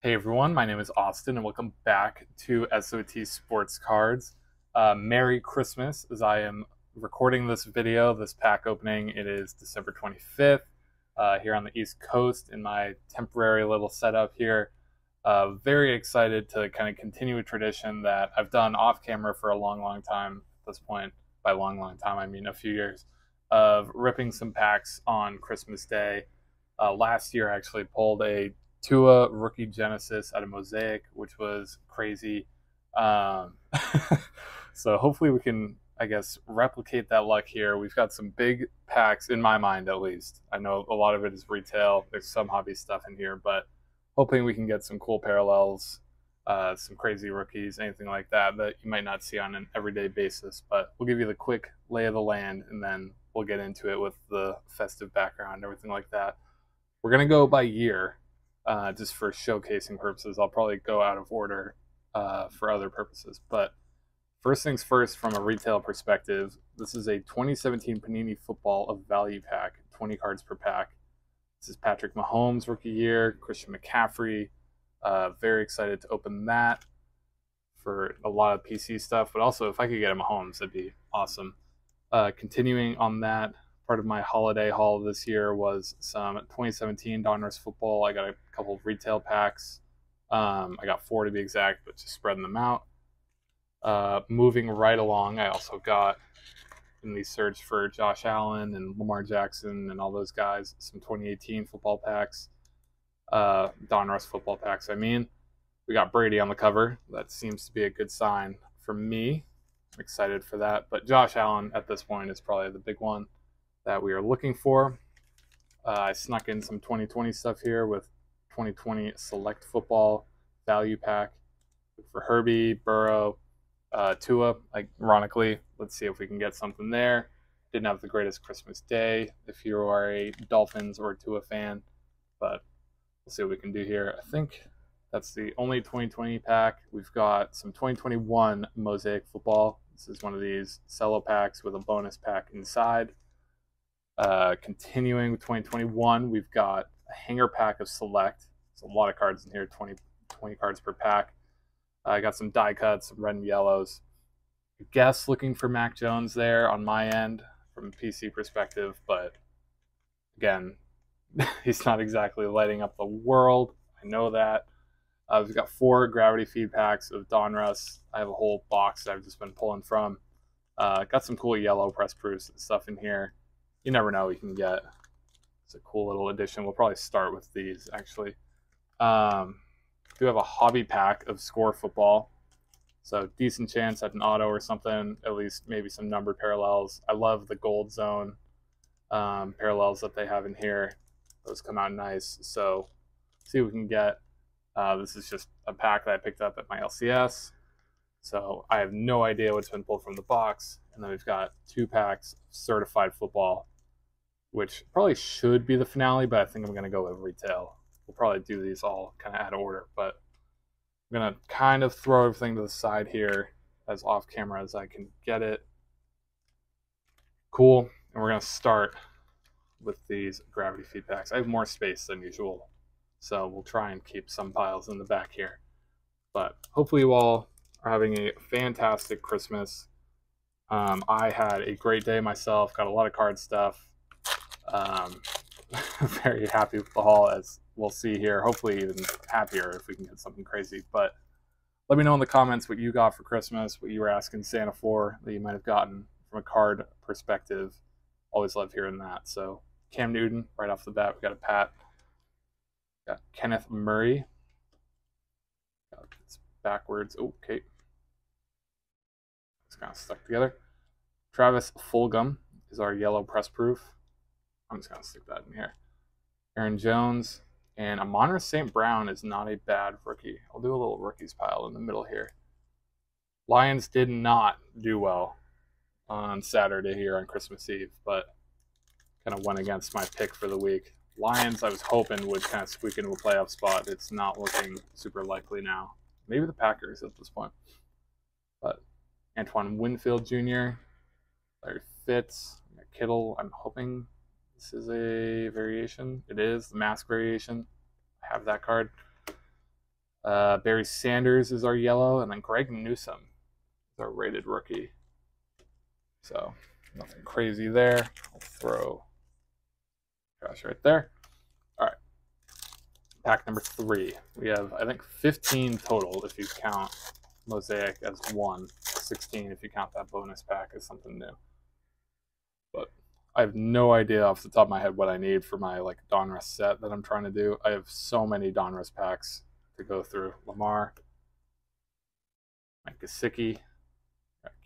Hey everyone, my name is Austin and welcome back to SOT Sports Cards. Uh, Merry Christmas as I am recording this video, this pack opening. It is December 25th uh, here on the East Coast in my temporary little setup here. Uh, very excited to kind of continue a tradition that I've done off camera for a long, long time at this point. By long, long time, I mean a few years of ripping some packs on Christmas Day. Uh, last year, I actually pulled a Tua rookie Genesis out of Mosaic, which was crazy. Um, so hopefully we can, I guess, replicate that luck here. We've got some big packs in my mind, at least. I know a lot of it is retail. There's some hobby stuff in here, but hoping we can get some cool parallels, uh, some crazy rookies, anything like that that you might not see on an everyday basis. But we'll give you the quick lay of the land, and then we'll get into it with the festive background, everything like that. We're gonna go by year uh, just for showcasing purposes. I'll probably go out of order uh, for other purposes. But first things first, from a retail perspective, this is a 2017 Panini Football of Value Pack, 20 cards per pack. This is Patrick Mahomes rookie year, Christian McCaffrey. Uh, very excited to open that for a lot of PC stuff, but also if I could get a Mahomes, that'd be awesome. Uh, continuing on that, part of my holiday haul this year was some 2017 Donruss football. I got a couple of retail packs. Um, I got four to be exact, but just spreading them out. Uh, moving right along, I also got in the search for Josh Allen and Lamar Jackson and all those guys some 2018 football packs, uh, Donruss football packs. I mean, we got Brady on the cover. That seems to be a good sign for me. I'm excited for that. But Josh Allen at this point is probably the big one that we are looking for. Uh, I snuck in some 2020 stuff here with 2020 Select Football Value Pack for Herbie, Burrow, uh, Tua. Like, ironically, let's see if we can get something there. Didn't have the greatest Christmas day if you are a Dolphins or Tua fan, but we'll see what we can do here. I think that's the only 2020 pack. We've got some 2021 Mosaic Football. This is one of these cello packs with a bonus pack inside. Uh, continuing with 2021, we've got a hanger pack of select. There's a lot of cards in here, 20, 20 cards per pack. I uh, got some die cuts, some red and yellows. I guess looking for Mac Jones there on my end from a PC perspective, but again, he's not exactly lighting up the world. I know that. Uh, we've got four gravity feed packs of Donruss. I have a whole box that I've just been pulling from. Uh, got some cool yellow press proofs and stuff in here you never know what you can get. It's a cool little addition. We'll probably start with these actually. Um, do have a hobby pack of score football. So decent chance at an auto or something, at least maybe some numbered parallels. I love the gold zone um, parallels that they have in here. Those come out nice. So see what we can get. Uh, this is just a pack that I picked up at my LCS. So I have no idea what's been pulled from the box. And then we've got two packs certified football which probably should be the finale, but I think I'm going to go with retail. We'll probably do these all kind of out of order, but I'm going to kind of throw everything to the side here as off camera as I can get it. Cool. And we're going to start with these gravity feedbacks. I have more space than usual, so we'll try and keep some piles in the back here. But hopefully you all are having a fantastic Christmas. Um, I had a great day myself, got a lot of card stuff, um, very happy with the haul, as we'll see here. Hopefully, even happier if we can get something crazy. But let me know in the comments what you got for Christmas, what you were asking Santa for that you might have gotten from a card perspective. Always love hearing that. So, Cam Newton, right off the bat, we got a Pat. Got Kenneth Murray. This backwards. okay. It's kind of stuck together. Travis Fulgham is our yellow press proof. I'm just going to stick that in here. Aaron Jones and Amon St. Brown is not a bad rookie. I'll do a little rookies pile in the middle here. Lions did not do well on Saturday here on Christmas Eve, but kind of went against my pick for the week. Lions, I was hoping would kind of squeak into a playoff spot. It's not looking super likely now. Maybe the Packers at this point. But Antoine Winfield Jr., Larry Fitz, Kittle, I'm hoping this is a variation. It is the mask variation. I have that card. Uh, Barry Sanders is our yellow, and then Greg Newsome is our rated rookie. So nothing crazy there. I'll throw trash right there. All right. Pack number three. We have, I think, 15 total if you count Mosaic as one. 16 if you count that bonus pack as something new. I have no idea off the top of my head what I need for my like Donruss set that I'm trying to do. I have so many Donruss packs to go through. Lamar, Mike Gesicki,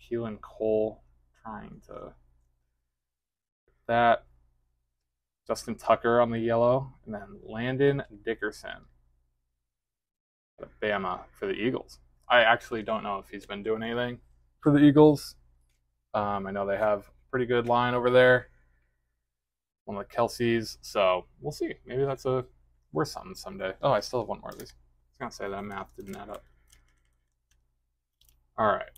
Keelan Cole, trying to that. Justin Tucker on the yellow, and then Landon Dickerson. Bama for the Eagles. I actually don't know if he's been doing anything for the Eagles. Um, I know they have a pretty good line over there. One of the Kelseys, so we'll see. Maybe that's a worth something someday. Oh, I still have one more of these. I was gonna say that math didn't add up. All right,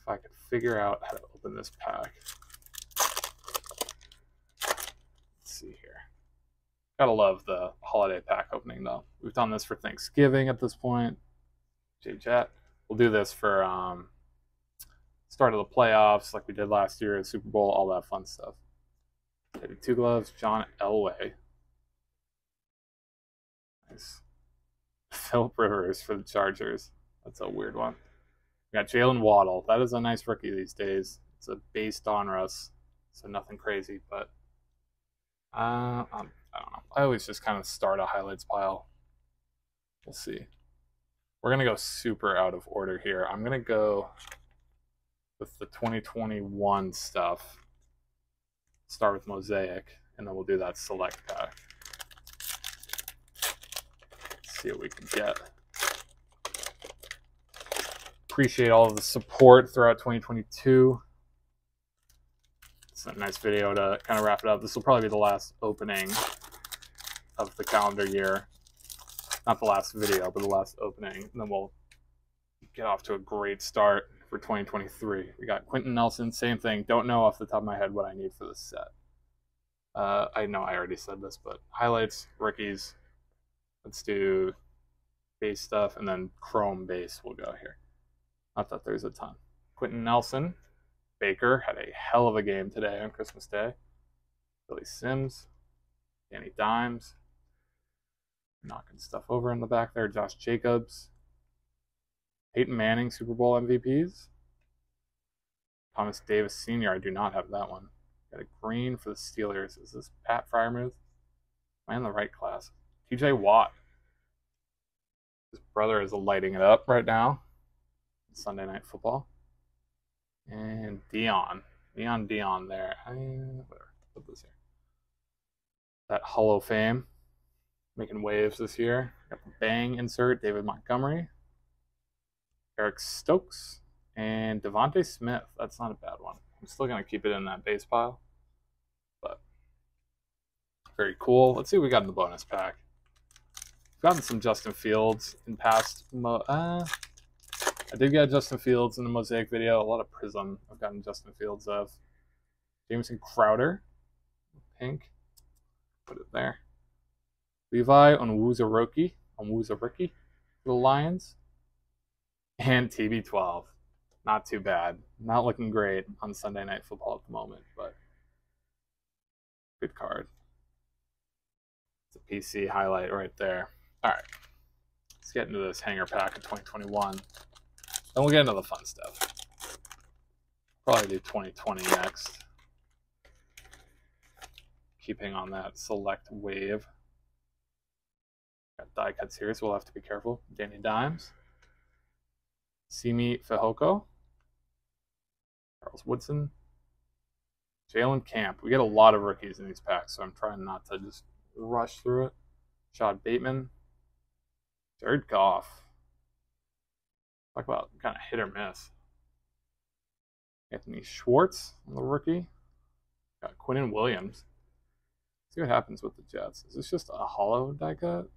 if I could figure out how to open this pack. Let's see here. Gotta love the holiday pack opening though. We've done this for Thanksgiving at this point. JJet. We'll do this for um, start of the playoffs like we did last year Super Bowl, all that fun stuff. Two gloves, John Elway. Nice. Philip Rivers for the Chargers. That's a weird one. We got Jaylen Waddle. That is a nice rookie these days. It's a base Donruss, so nothing crazy, but uh, um, I don't know. I always just kind of start a highlights pile. We'll see. We're going to go super out of order here. I'm going to go with the 2021 stuff. Start with Mosaic, and then we'll do that select pack. Let's see what we can get. Appreciate all of the support throughout 2022. It's a nice video to kind of wrap it up. This will probably be the last opening of the calendar year not the last video, but the last opening. And then we'll get off to a great start for 2023. We got Quenton Nelson, same thing. Don't know off the top of my head what I need for this set. Uh, I know I already said this, but highlights, rookies. Let's do base stuff, and then chrome base will go here. Not that there's a ton. Quenton Nelson, Baker had a hell of a game today on Christmas Day. Billy Sims, Danny Dimes, knocking stuff over in the back there. Josh Jacobs, Peyton Manning, Super Bowl MVPs. Thomas Davis Sr. I do not have that one. Got a green for the Steelers. Is this Pat Freiermuth? Am I in the right class? TJ Watt. His brother is lighting it up right now. Sunday Night Football. And Dion. Dion Dion there. I, whatever. Put this here. That Hall of Fame making waves this year. Got the bang insert, David Montgomery, Eric Stokes, and DeVonta Smith. That's not a bad one. I'm still gonna keep it in that base pile, but very cool. Let's see what we got in the bonus pack. We've gotten some Justin Fields in past. Mo- uh, I did get Justin Fields in the Mosaic video. A lot of Prism I've gotten Justin Fields of. Jamison Crowder, pink. Put it there. Levi Onwuzurike, Onwuzurike for the Lions, and TB12. Not too bad. Not looking great on Sunday Night Football at the moment, but good card. It's a PC highlight right there. All right, let's get into this hanger pack of 2021. Then we'll get into the fun stuff. Probably do 2020 next. Keeping on that select wave. Got die cuts here, so we'll have to be careful. Danny Dimes. Simi Fehoko. Charles Woodson. Jalen Camp. We get a lot of rookies in these packs, so I'm trying not to just rush through it. Shad Bateman. Jared Goff. Talk about kind of hit or miss. Anthony Schwartz the rookie. Got Quinnen Williams. see what happens with the Jets. Is this just a hollow die cut?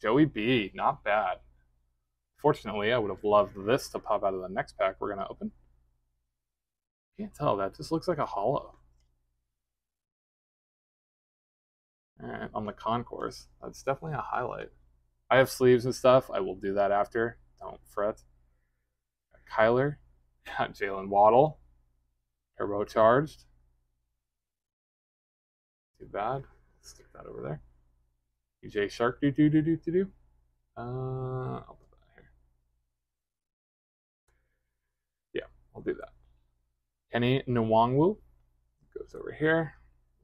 Joey B, not bad. Fortunately, I would have loved this to pop out of the next pack we're going to open. Can't tell, that just looks like a hollow. Alright, on the concourse, that's definitely a highlight. I have sleeves and stuff. I will do that after. Don't fret. Got Kyler. Got Jaylen Waddle. Turbocharged. Too bad. Stick that over there. DJ Chark do do do do do do. Uh, I'll I'll do that. Kenny Nwangwu goes over here.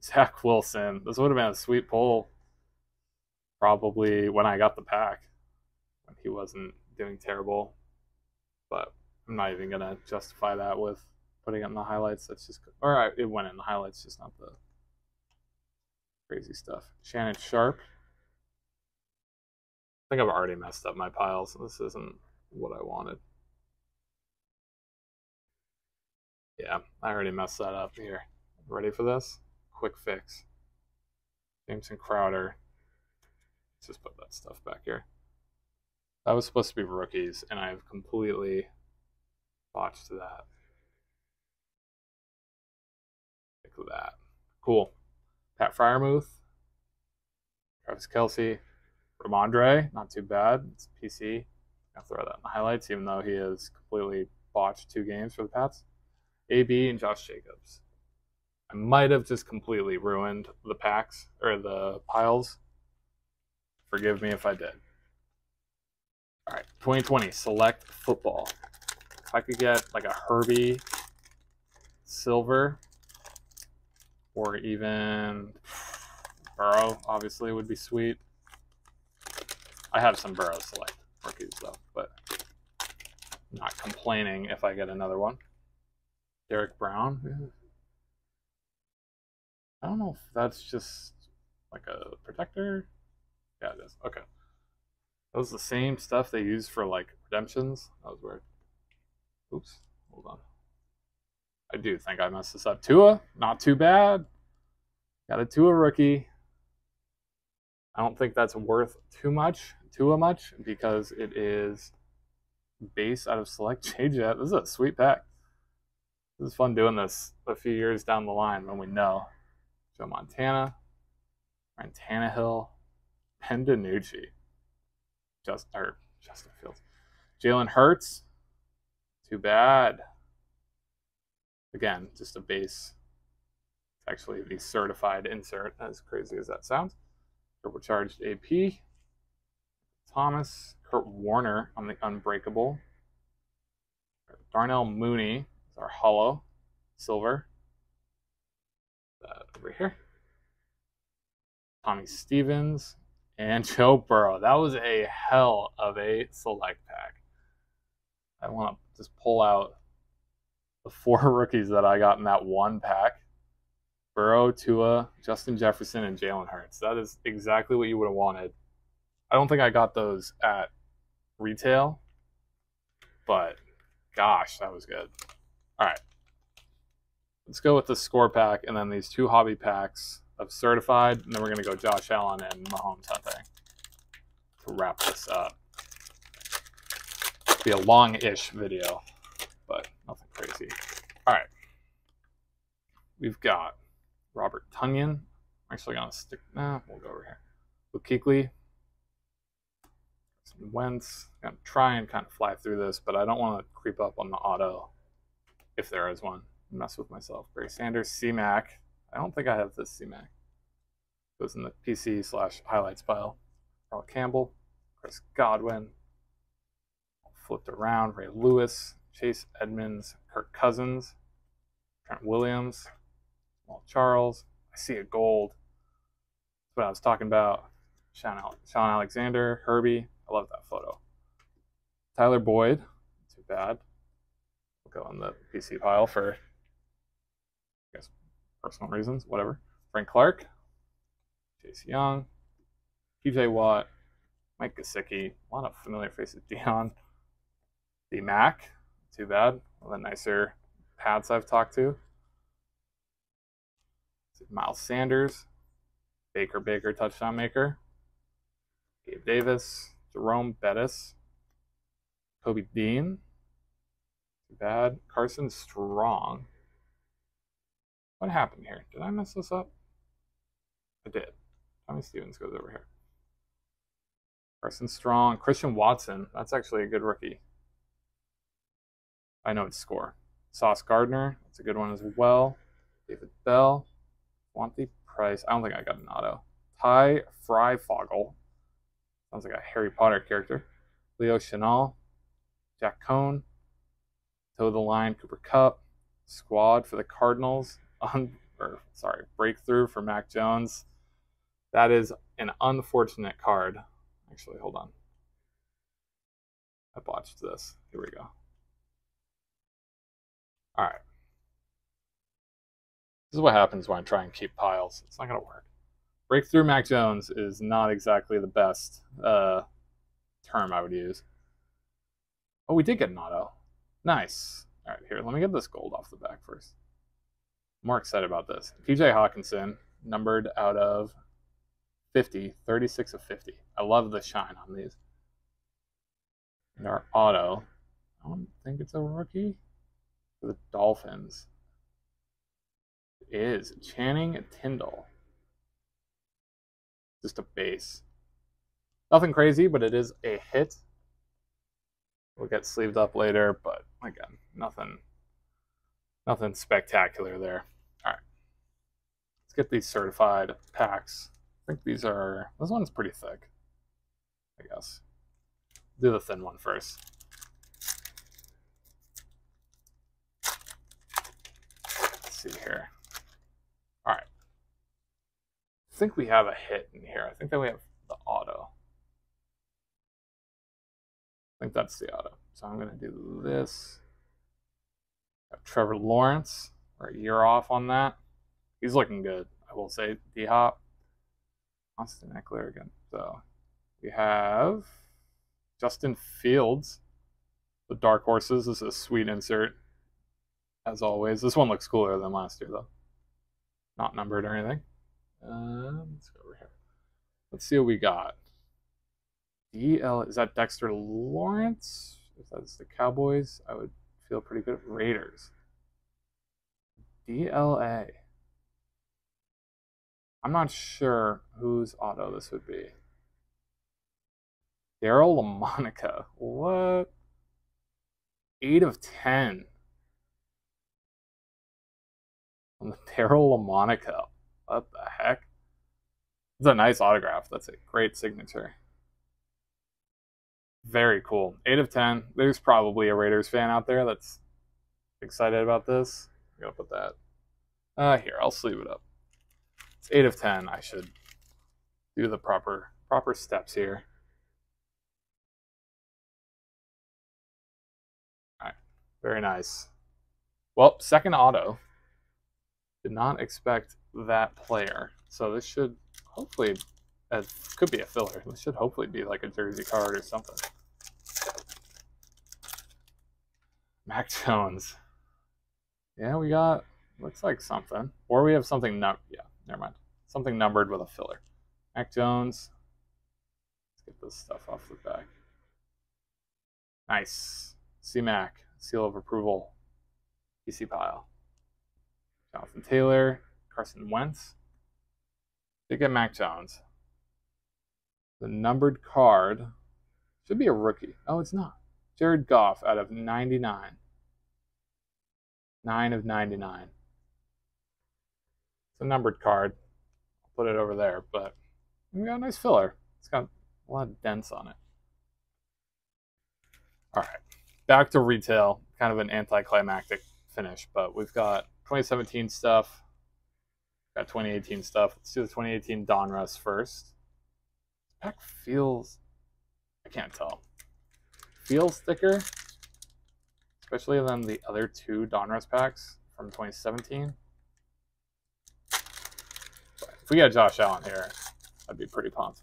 Zach Wilson. This would have been a sweet pull probably when I got the pack when he wasn't doing terrible. But I'm not even gonna justify that with putting it in the highlights. That's just or it went in the highlights, just not the crazy stuff. Shannon Sharpe. I think I've already messed up my pile, so this isn't what I wanted. Yeah, I already messed that up here. Ready for this? Quick fix. Jamison Crowder. Let's just put that stuff back here. That was supposed to be rookies, and I've completely botched that. Look at that. Cool. Pat Freiermuth. Travis Kelce, Rhamondre, not too bad. It's PC. I'll throw that in the highlights, even though he has completely botched two games for the Pats. AB and Josh Jacobs. I might have just completely ruined the packs or the piles. Forgive me if I did. All right, 2020 select football. If I could get like a Herbie silver or even Burrow, obviously would be sweet. I have some Burrow select rookies though, but not complaining if I get another one. Derrick Brown. I don't know if that's just like a protector. Yeah, it is. Okay. That was the same stuff they used for like redemptions. That was weird. Oops. Hold on. I do think I messed this up. Tua, not too bad. Got a Tua rookie. I don't think that's worth too much, too much, because it is base out of select J-Jet. This is a sweet pack. Is fun doing this a few years down the line when we know. Joe Montana, Ryan Tannehill, Ben DiNucci, just or Justin Fields, Jalen Hurts. Too bad. Again, just a base. It's actually the certified insert, as crazy as that sounds. Turbocharged AP. Thomas, Kurt Warner on the Unbreakable. Darnell Mooney our hollow silver. That over here. Tommy Stevens and Joe Burrow. That was a hell of a select pack. I want to just pull out the four rookies that I got in that one pack. Burrow, Tua, Justin Jefferson, and Jalen Hurts. That is exactly what you would have wanted. I don't think I got those at retail, but gosh, that was good. All right. Let's go with the score pack and then these two hobby packs of certified, and then we're going to go Josh Allen and Mahomes hunting to wrap this up. It'll be a long-ish video, but nothing crazy. All right. We've got Robert Tonyan. I'm actually going to stick, nah, we'll go over here. Luke Kuechly. Wentz. I'm going to try and kind of fly through this, but I don't want to creep up on the auto if there is one. Mess with myself. Barry Sanders, C-Mac. I don't think I have this C-Mac. Goes in the PC slash highlights pile. Carl Campbell, Chris Godwin. Flipped around. Ray Lewis, Chase Edmonds, Kirk Cousins, Trent Williams, Charles. I see a gold. That's what I was talking about. Shaun, Shaun Alexander, Herbie. I love that photo. Tyler Boyd. Too bad. Go in the PC pile for, I guess, personal reasons. Whatever. Frank Clark. Chase Young. TJ Watt. Mike Gesicki. A lot of familiar faces. Dion. D Mac. Too bad. One of the nicer pads I've talked to. Miles Sanders, Baker Baker touchdown maker, Gabe Davis, Jerome Bettis, Kobe Dean, bad, Carson Strong. What happened here? Did I mess this up? I did. Tommy Stevens goes over here. Carson Strong, Christian Watson. That's actually a good rookie. I know its score. Sauce Gardner. That's a good one as well. David Bell. Wanty Price. I don't think I got an auto. Ty Fryfogle. Sounds like a Harry Potter character. Leo Chenal. Jack Coan. Toe the line, Cooper Kupp, Squad for the Cardinals. Un- or sorry, breakthrough for Mac Jones. That is an unfortunate card. Actually, hold on. I botched this. Here we go. All right. This is what happens when I try and keep piles. It's not going to work. Breakthrough Mac Jones is not exactly the best uh, term I would use. Oh, we did get an auto. Nice. All right, here, let me get this gold off the back first. More excited about this. PJ Hockenson, numbered out of 50, 36 of 50. I love the shine on these. And our auto, I don't think it's a rookie for the Dolphins. It is Channing Tindall. Just a base. Nothing crazy, but it is a hit. We'll get sleeved up later, but again, nothing nothing spectacular there. All right. Let's get these certified packs. I think these are this one's pretty thick. I guess. Do the thin one first. See here. All right. I think we have a hit in here. I think that we have the auto. Think that's the auto. So I'm going to do this. Trevor Lawrence. We're a year off on that. He's looking good, I will say. D Hop. Austin Ekeler again. So we have Justin Fields. The Dark Horses. This is a sweet insert, as always. This one looks cooler than last year, though. Not numbered or anything. Uh, let's go over here. Let's see what we got. DL is that Dexter Lawrence? If that's the Cowboys, I would feel pretty good. Raiders. DLA. I'm not sure whose auto this would be. Daryle Lamonica. What? 8 of 10. On the Daryle Lamonica. What the heck? It's a nice autograph. That's a great signature. Very cool. 8 of 10. There's probably a Raiders fan out there that's excited about this. I'm to put that. Uh, here, I'll sleeve it up. It's 8 of 10. I should do the proper proper steps here. All right. Very nice. Well, second auto. Did not expect that player. So this should hopefully it could be a filler. This should hopefully be like a jersey card or something. Mac Jones. Yeah, we got looks like something. Or we have something num yeah, never mind. Something numbered with a filler. Mac Jones. Let's get this stuff off the back. Nice. C Mac. Seal of approval. PC pile. Jonathan Taylor. Carson Wentz. Did get Mac Jones. The numbered card should be a rookie. Oh, it's not. Jared Goff out of 99. 9 of 99. It's a numbered card. I'll put it over there, but we got a nice filler. It's got a lot of dents on it. All right, back to retail. Kind of an anticlimactic finish, but we've got 2017 stuff, got 2018 stuff. Let's do the 2018 Donruss first. This pack feels, I can't tell feels thicker, especially than the other two Donruss packs from 2017. But if we get Josh Allen here, I'd be pretty pumped.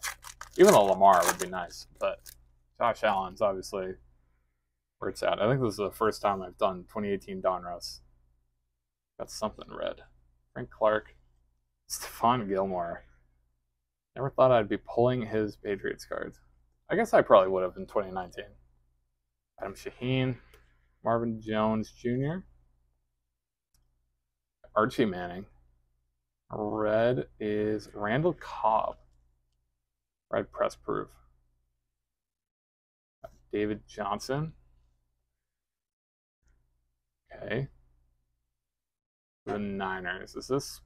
Even a Lamar would be nice, but Josh Allen's obviously where it's at. I think this is the first time I've done 2018 Donruss. Got something red. Frank Clark, Stephon Gilmore. Never thought I'd be pulling his Patriots cards. I guess I probably would have in 2019. Adam Shaheen, Marvin Jones Jr., Archie Manning. Red is Randall Cobb. Red press proof. David Johnson. Okay. The Niners. Is this?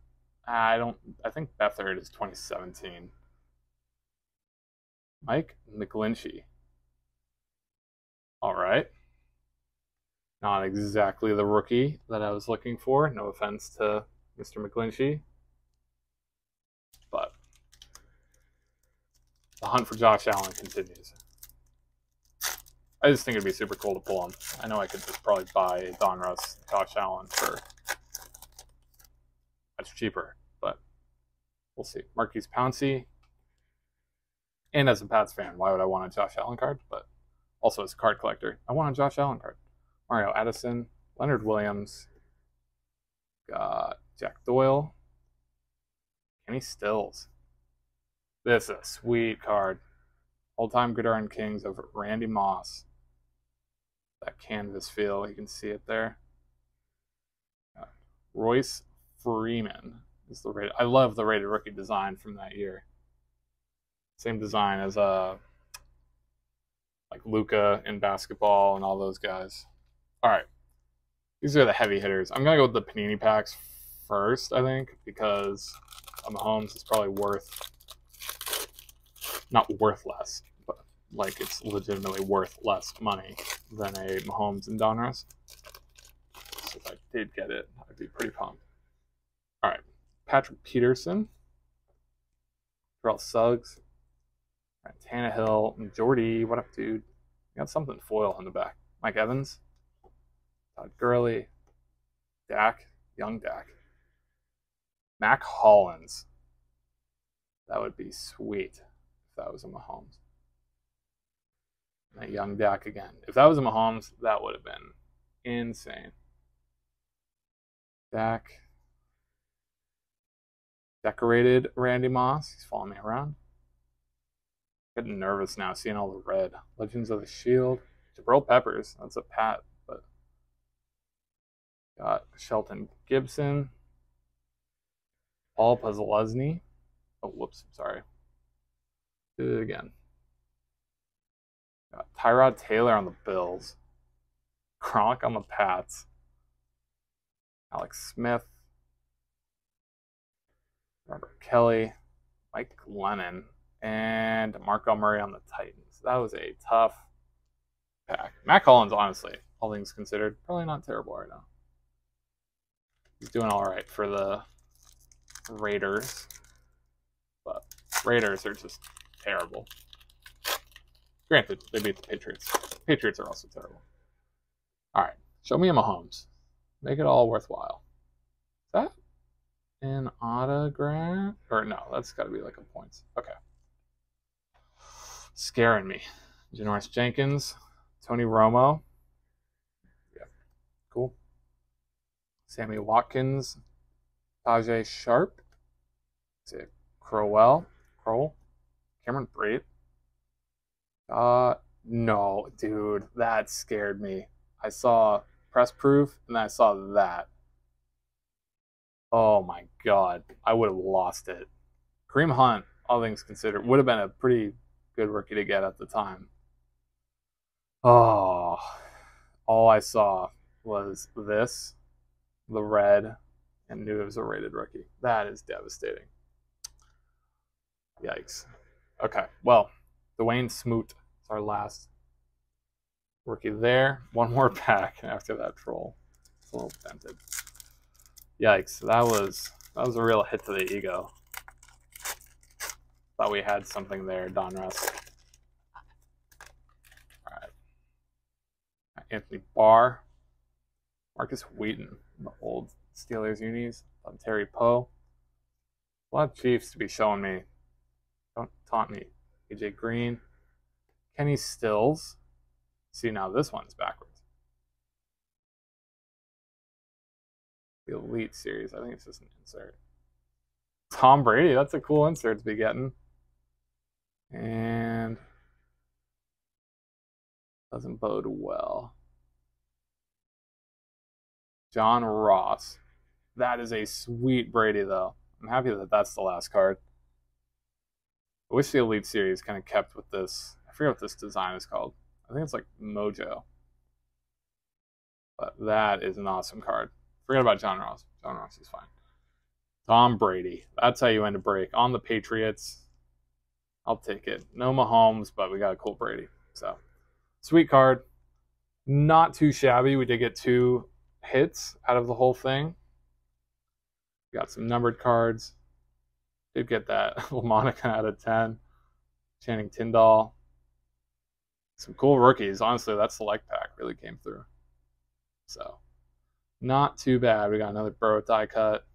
I don't. I think Beathard is 2017. Mike McGlinchey. All right. Not exactly the rookie that I was looking for. No offense to Mr. McGlinchey. But the hunt for Josh Allen continues. I just think it'd be super cool to pull him. I know I could just probably buy Donruss Josh Allen for much cheaper, but we'll see. Maurkice Pouncey. And as a Pats fan, why would I want a Josh Allen card? But also as a card collector, I want a Josh Allen card. Mario Addison, Leonard Williams, got Jack Doyle, Kenny Stills. This is a sweet card. All time Gridiron Kings of Randy Moss. That canvas feel, you can see it there. Uh, Royce Freeman is the rated. I love the rated rookie design from that year. Same design as uh Luka in basketball and all those guys. All right, these are the heavy hitters. I'm gonna go with the Panini packs first, I think, because Mahomes is probably worth not worth less, but like it's legitimately worth less money than a Mahomes and Donruss. So if I did get it, I'd be pretty pumped. All right, Patrick Peterson, Terrell Suggs, Tannehill, Jordy. What up, dude? You got something foil in the back. Mike Evans, Todd Gurley, Dak, young Dak, Mack Hollins. That would be sweet if that was a Mahomes. That young Dak again. If that was a Mahomes, that would have been insane. Dak. Decorated Randy Moss. He's following me around. Getting nervous now seeing all the red. Legends of the Shield. Jabril Peppers. That's a pat, but got Shelton Gibson. Paul Posluszny. Oh, whoops, I'm sorry. Do it again. Got Tyrod Taylor on the Bills. Gronk on the Pats. Alex Smith. Robert Kelley. Mike Glennon. And Marco Murray on the Titans. That was a tough pack. Mack Hollins, honestly, all things considered, probably not terrible right now. He's doing all right for the Raiders. But Raiders are just terrible. Granted, they beat the Patriots. Patriots are also terrible. All right, show me a Mahomes. Make it all worthwhile. Is that an autograph? Or no, that's got to be like a points. Okay. Scaring me. Janoris Jenkins, Tony Romo. Yeah, cool. Sammy Watkins, Tajae Sharpe. See Crowell, Crowell, Cameron Brate. Uh, no, dude, that scared me. I saw press proof and I saw that. Oh my god, I would have lost it. Kareem Hunt, all things considered, would have been a pretty good rookie to get at the time. Oh, all I saw was this, the red, and knew it was a rated rookie. That is devastating. Yikes. Okay, well, Dawuane Smoot is our last rookie there. One more pack after that troll. It's a little dented. Yikes, that was that was a real hit to the ego. Thought we had something there, Donruss. Alright. Anthony Barr. Markus Wheaton, the old Steelers unis. Terry Poe. A lot of Chiefs to be showing me. Don't taunt me. AJ Green. Kenny Stills. See, now this one's backwards. The Elite Series. I think it's just an insert. Tom Brady. That's a cool insert to be getting. And doesn't bode well. John Ross. That is a sweet Brady, though. I'm happy that that's the last card. I wish the Elite Series kind of kept with this. I forget what this design is called. I think it's like Mojo. But that is an awesome card. Forget about John Ross. John Ross is fine. Tom Brady. That's how you end a break. On the Patriots. I'll take it. No Mahomes, but we got a cool Brady. So, sweet card. Not too shabby. We did get two hits out of the whole thing. Got some numbered cards. Did get that Monica out of 10. Channing Tindall. Some cool rookies. Honestly, that select pack really came through. So, not too bad. We got another Burrow die cut.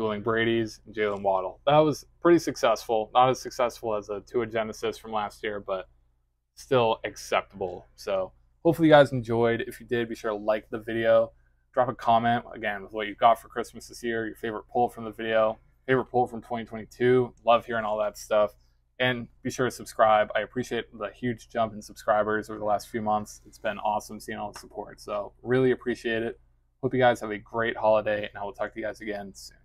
Dueling Brady's and Jaylen Waddle. That was pretty successful. Not as successful as a Tua Genesis from last year, but still acceptable. So, hopefully, you guys enjoyed. If you did, be sure to like the video. Drop a comment again with what you got for Christmas this year, your favorite pull from the video, favorite pull from 2022. Love hearing all that stuff. And be sure to subscribe. I appreciate the huge jump in subscribers over the last few months. It's been awesome seeing all the support. So, really appreciate it. Hope you guys have a great holiday, and I will talk to you guys again soon.